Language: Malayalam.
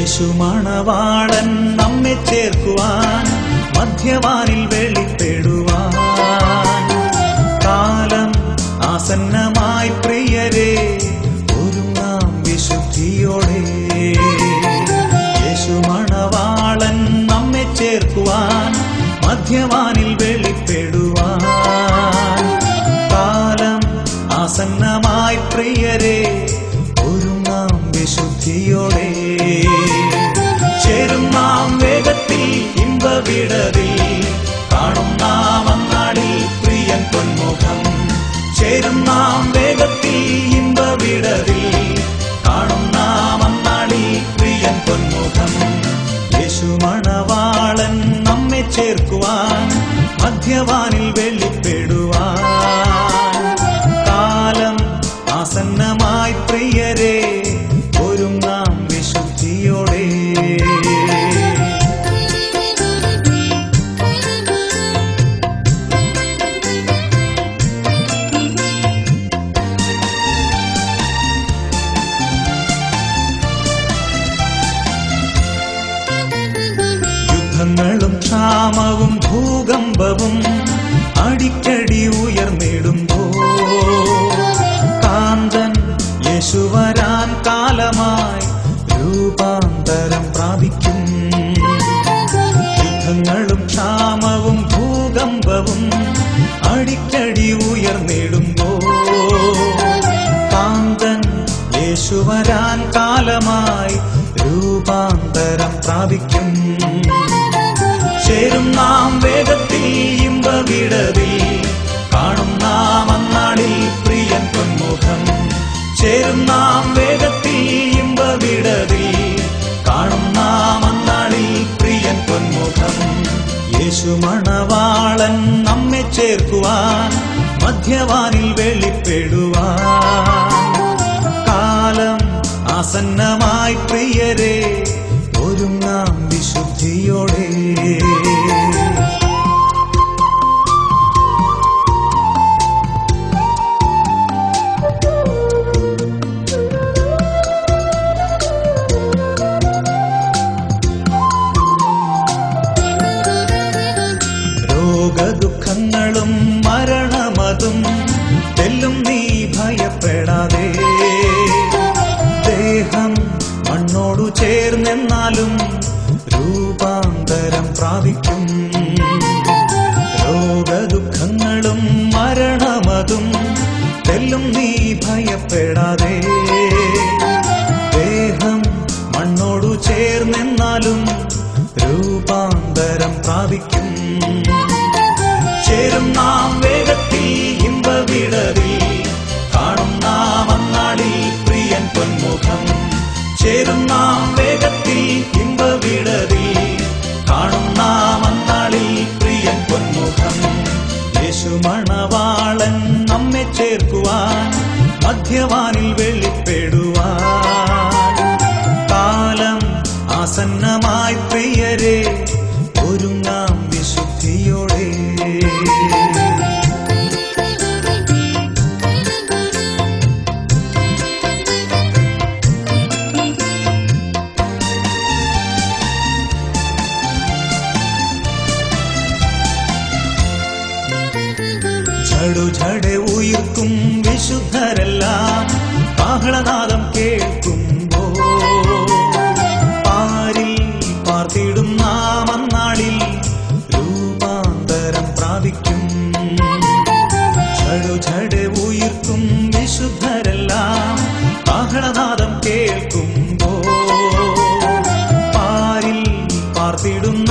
മണവാളൻ നമ്മെ ചേർക്കുവാൻ മധ്യവാനിൽ വെളിപ്പെടുവാൻ. കാലം ആസന്നമായി പ്രിയരെ നാം വിശുദ്ധിയോടെ. യേശുമണവാളൻ നമ്മെ ചേർക്കുവാൻ മധ്യവാനിൽ ചേരും നാം വേഗത്തിൽ ഇമ്പവിടവിൽ കാണും നാം അന്നാളി പ്രിയൻ പൊന്മുഖം യേശു മണവാളൻ നമ്മെ ചേർക്കുവാൻ മധ്യവാനിൽ വെളിപ്പെടുവാൻ. കാലം ആസന്നമായി പ്രിയരെ ക്ഷാമവും ഭൂകമ്പവും അടിക്കടി ഉയർന്നിടുമ്പോ. കാന്തൻ യേശുവരാൻ കാലമായി രൂപാന്തരം പ്രാപിക്കും. യുദ്ധങ്ങളും ക്ഷാമവും ഭൂകമ്പവും അടിക്കടി ഉയർന്നിടുമ്പോ. കാന്തൻ യേശുവരാൻ കാലമായി രൂപാന്തരം പ്രാപിക്കും. ഇമ്പവിടതിൽ കാണും നാം അന്നാളിൽ പ്രിയൻ പൊന്മുഖം ചേരും നാം വേഗത്തിൽ ഇമ്പവിടതി കാണും നാം അന്നാളിൽ പ്രിയൻ പൊന്മുഖം യേശു മണവാളൻ നമ്മെ ചേർക്കുവാൻ മധ്യവാനിൽ വെളിപ്പെടുവാൻ ചേർന്നെന്നാലും രൂപാന്തരം പ്രാപിക്കും. ചേരും നാം വേഗത്തിൽ ഇമ്പവിടവിൽ കാണും നാം അന്നാളിൽ പ്രിയൻ പൊന്മുഖം ചേരും നാം വേഗത്തിൽ ഇമ്പവിടവിൽ കാണും നാം അന്നാളിൽ പ്രിയൻ പൊന്മുഖം യേശു മണവാളൻ നമ്മെ ചേർക്കുവാൻ മധ്യവാനിൽ വെളിപ്പെടുവാൻ. നടുചട ഉയർത്തും വിശുദ്ധരെല്ലാം. ബഹളനാദം കേൾക്കുമ്പോ പാരിൽ പാർത്തിടും നാമന്നാളിൽ രൂപാന്തരം പ്രാപിക്കും. ചടുചട ഉയർത്തും വിശുദ്ധരെല്ലാം. ബഹളനാദം കേൾക്കുമ്പോ പാരിൽ പാർത്തിടും